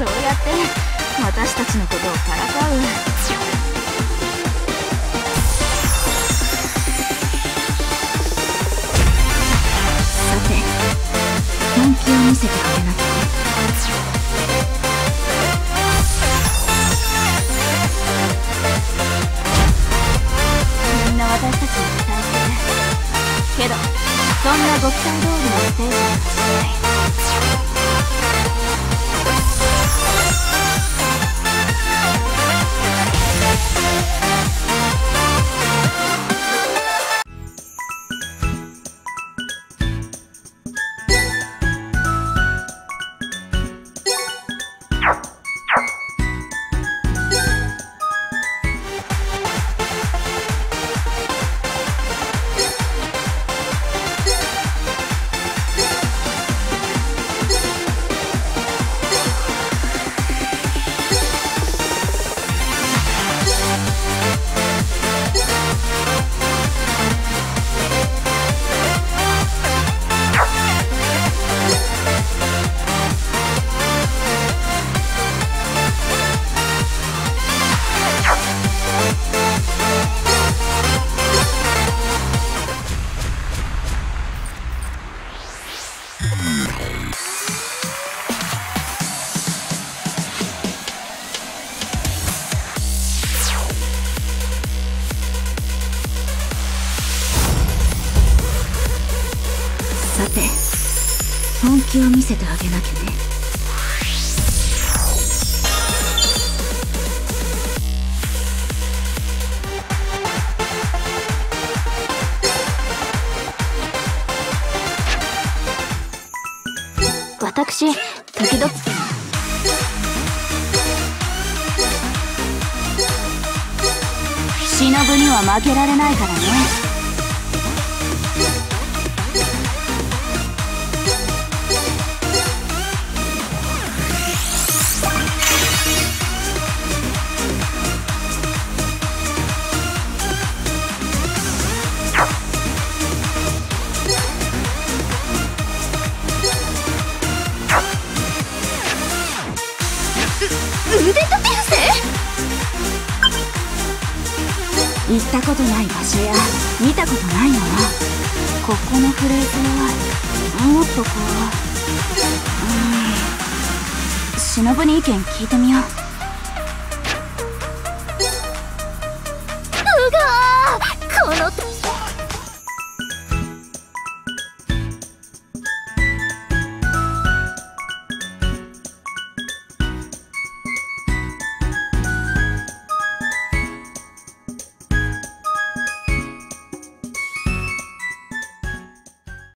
そうやって私たちのことをからかうさて本気を見せてあげなきゃみんな私たちに期待してるけどそんなご期待通りのステージにはしさて本気を見せてあげなきゃね。私時々忍には負けられないからね。行ったことない場所や見たことないものここのフレーズはもっとこううん忍に意見聞いてみよう。